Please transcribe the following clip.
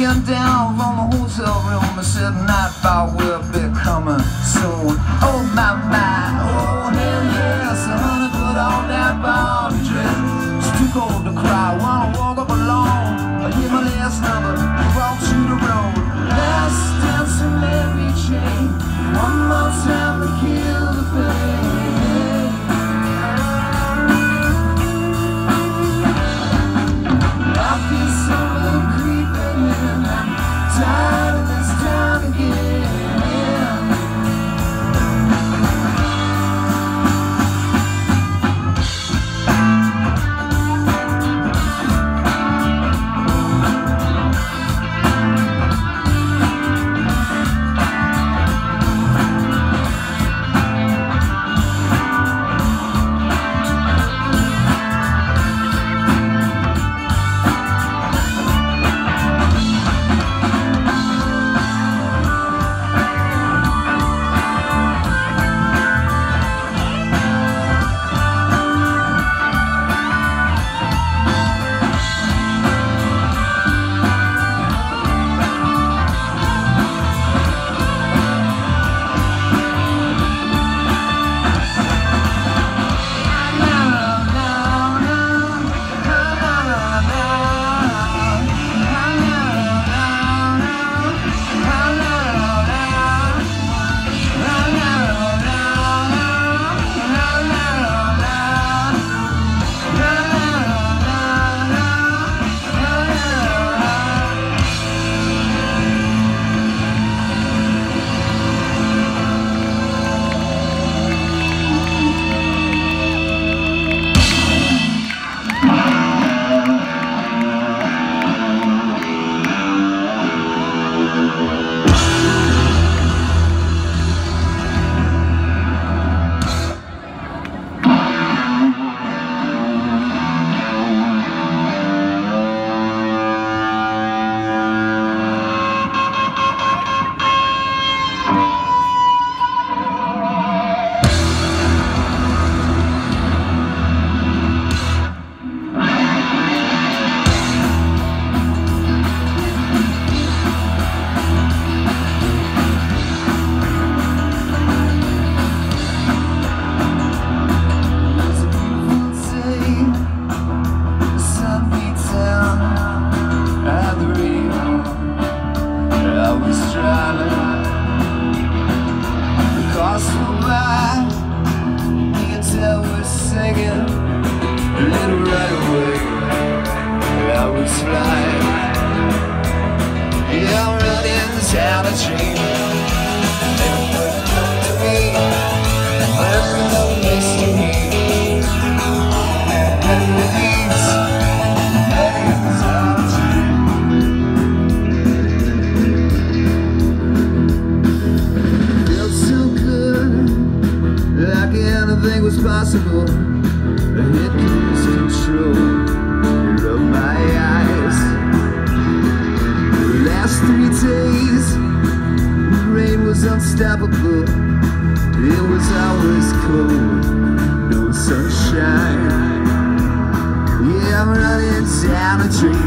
looking down from the hotel room I said, "I thought we'll be coming soon. Oh my, my, always fly. Out of dreams. down a tree.